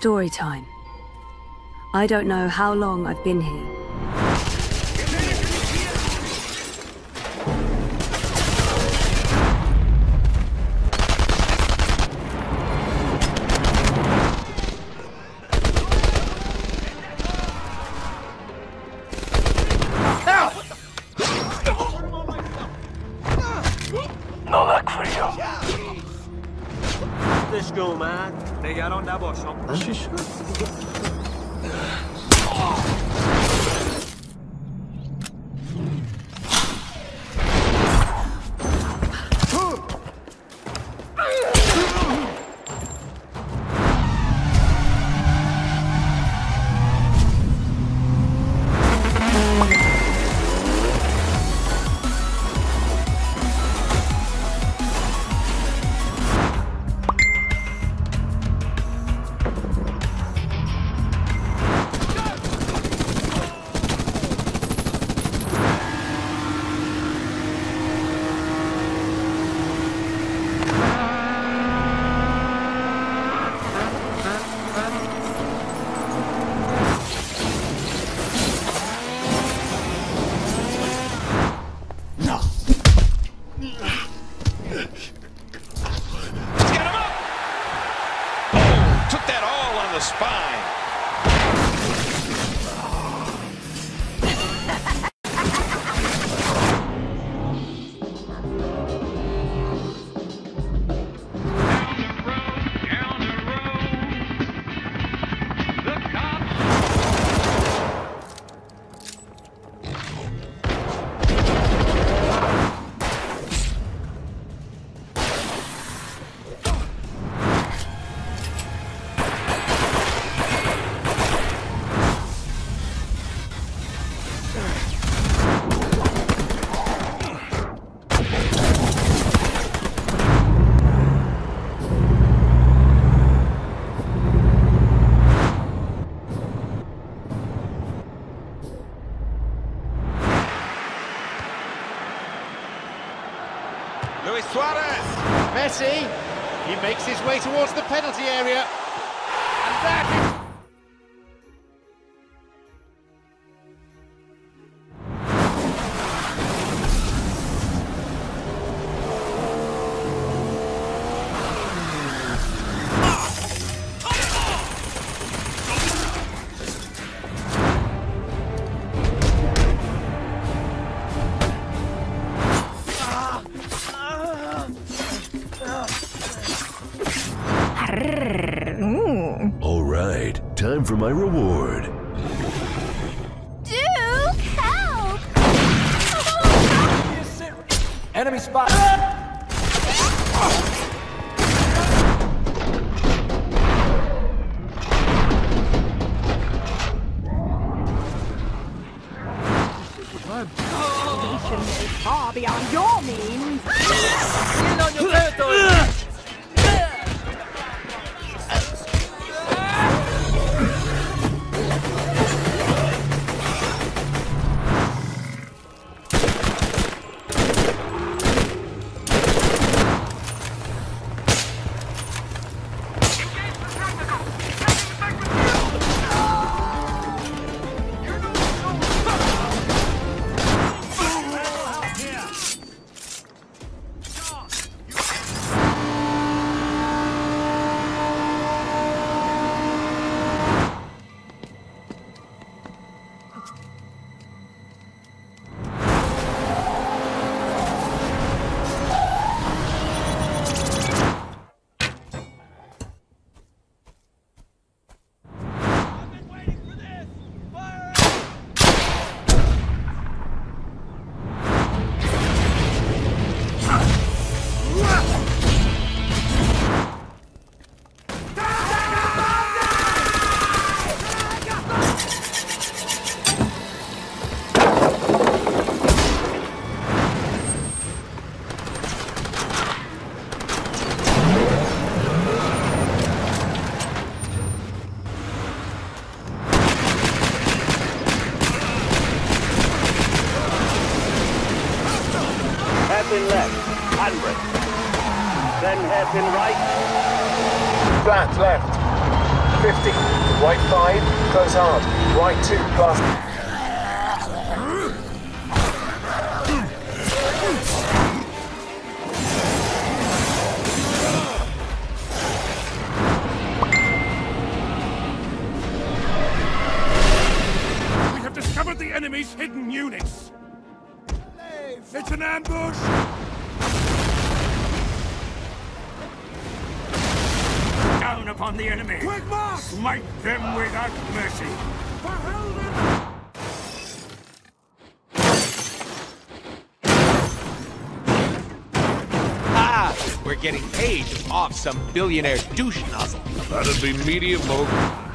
Story time. I don't know how long I've been here. Towards the penalty spot! Far beyond your means. Then discovered the enemy's hidden units. It's an ambush! Down upon the enemy! Quick march! Smite them without mercy! Ah, we're getting paid off some billionaire douche nozzle. That'd be medium low.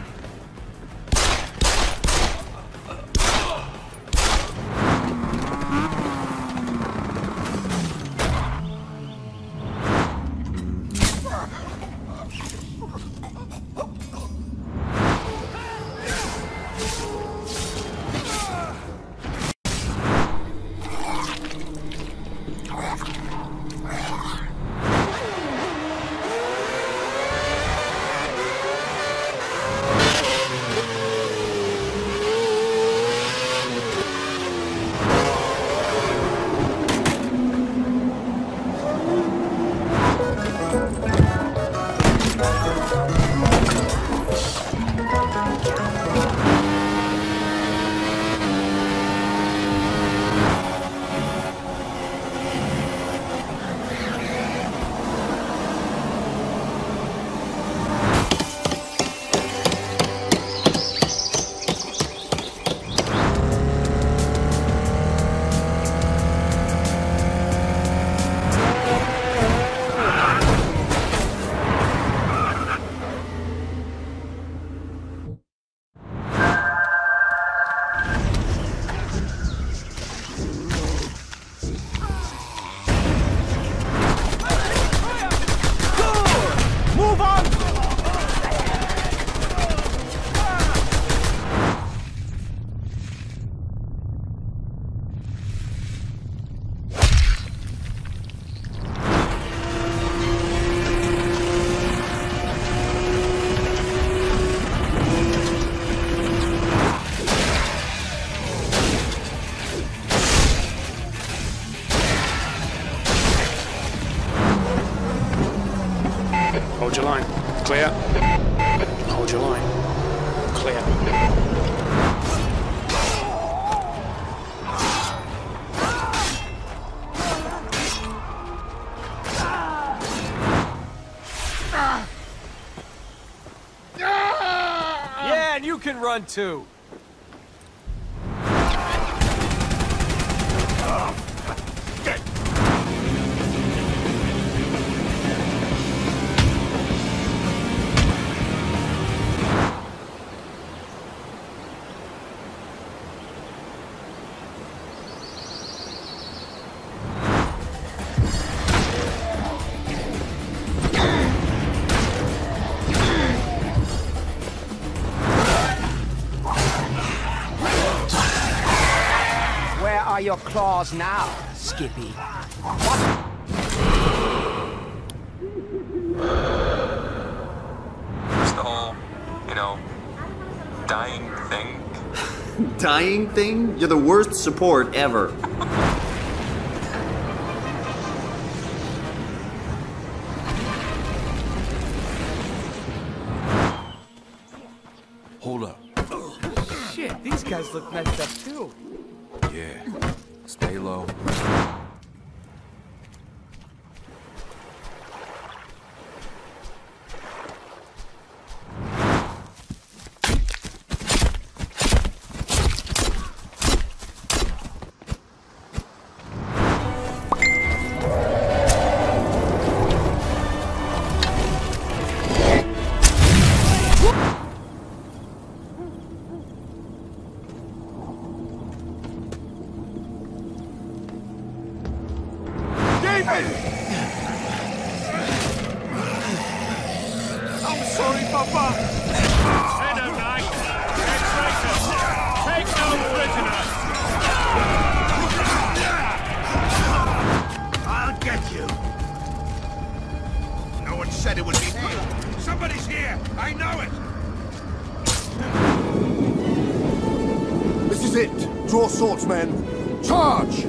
Run too. Your claws now, Skippy? It's the whole, you know, dying thing. Dying thing? You're the worst support ever. swordsmen. Charge!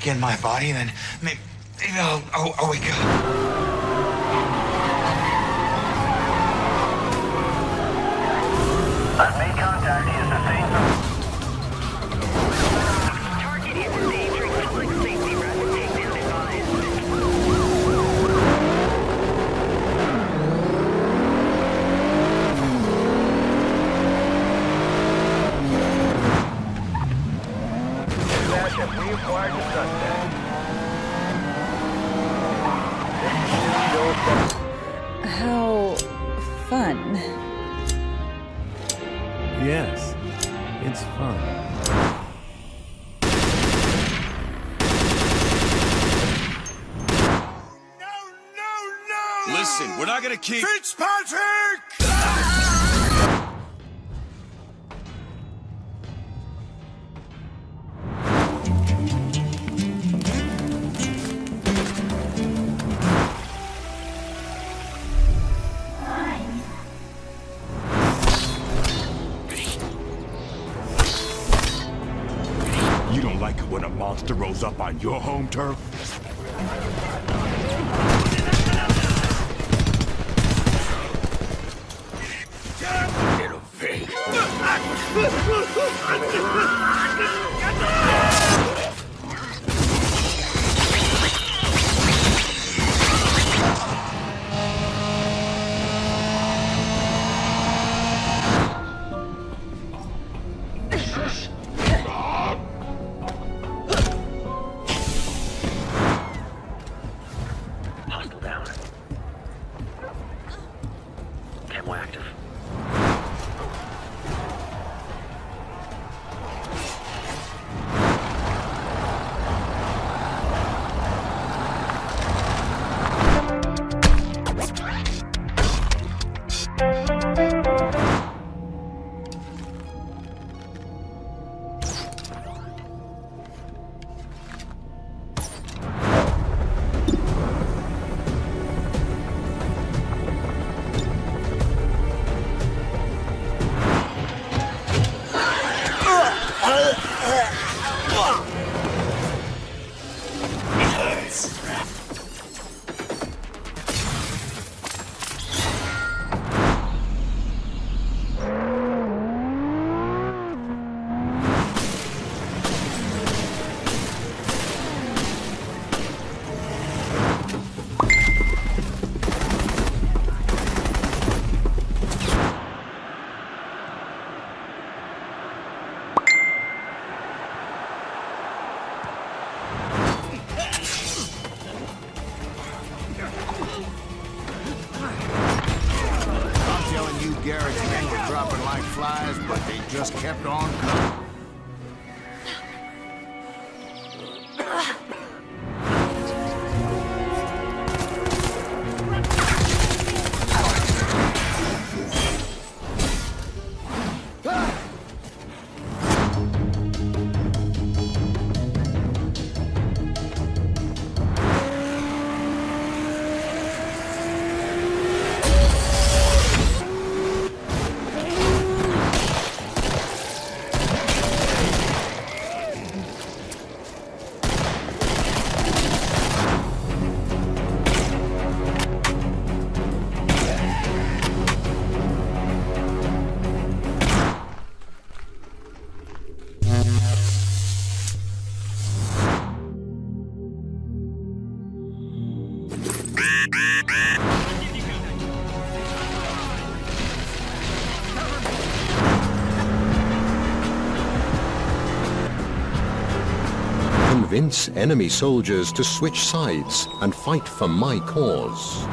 back in my body, then maybe, maybe I'll, I'll, I'll wake up. Yes, it's fun. Listen, we're not gonna keep. Fitzpatrick! up on your home turf? Convince enemy soldiers to switch sides and fight for my cause.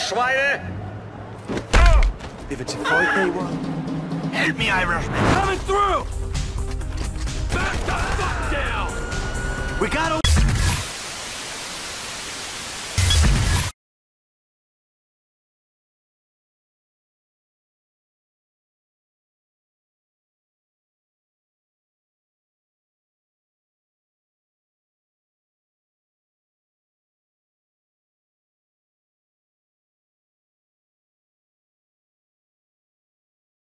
Schweine! If it's a fight they want. Help me, Irishman. Coming through! Back the fuck down! We gotta